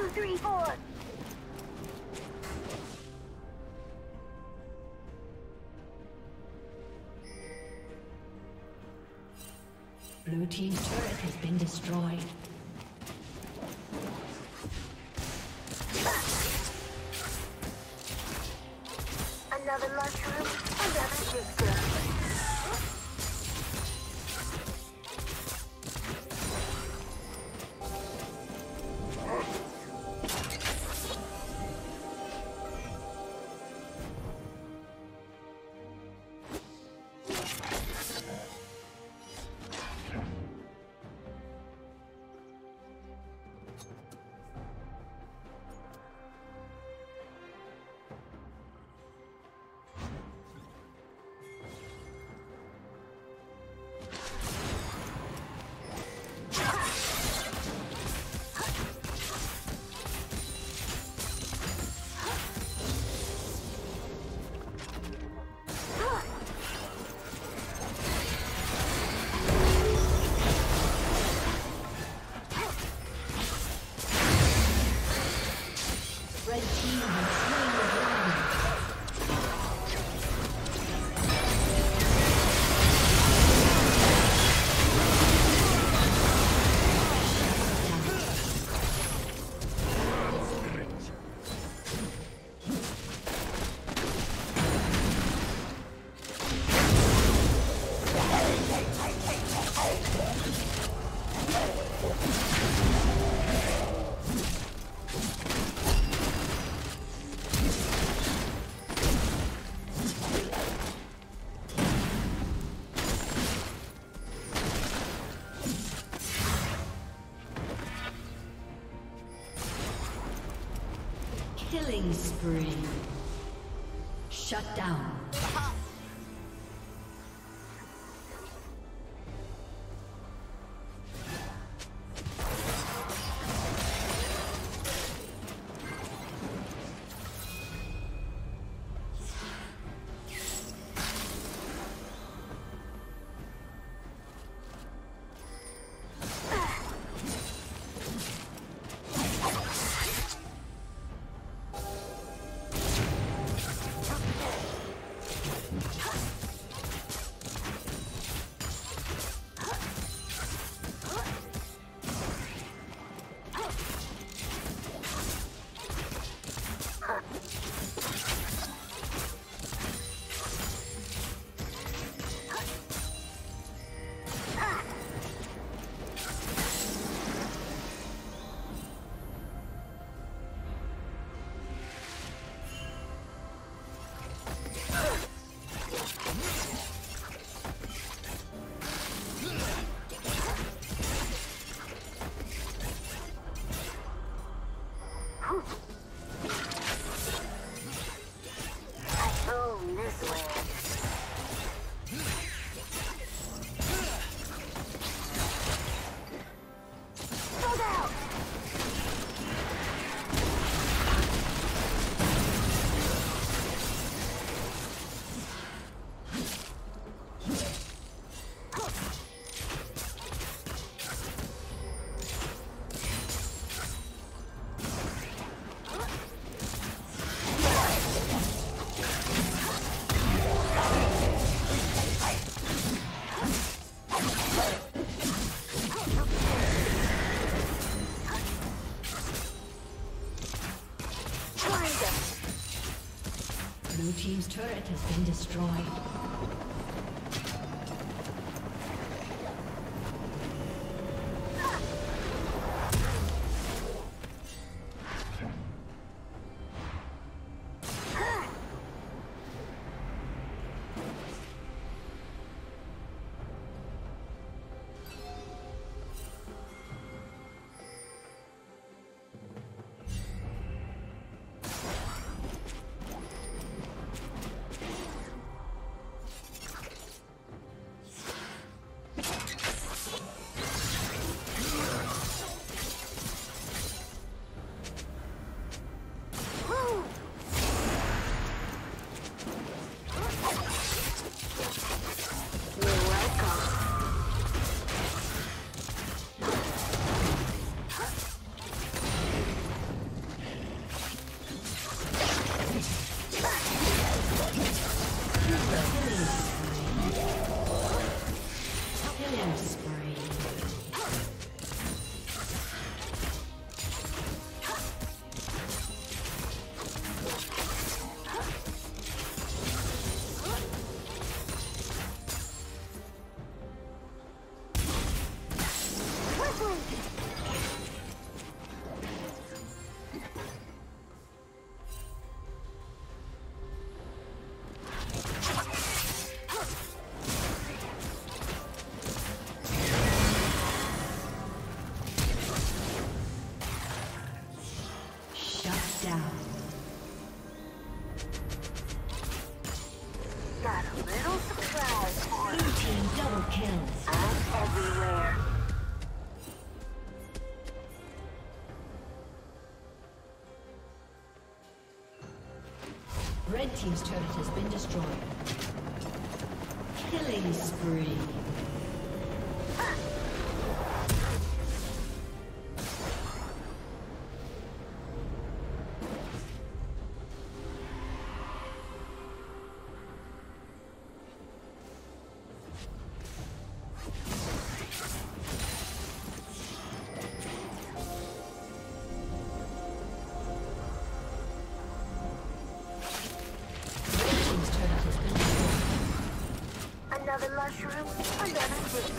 Two, three, four. Blue Team's turret has been destroyed. Spree. Destroyed. Killing kills. I'm everywhere. Red Team's turret has been destroyed. Killing spree.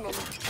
Alın onu.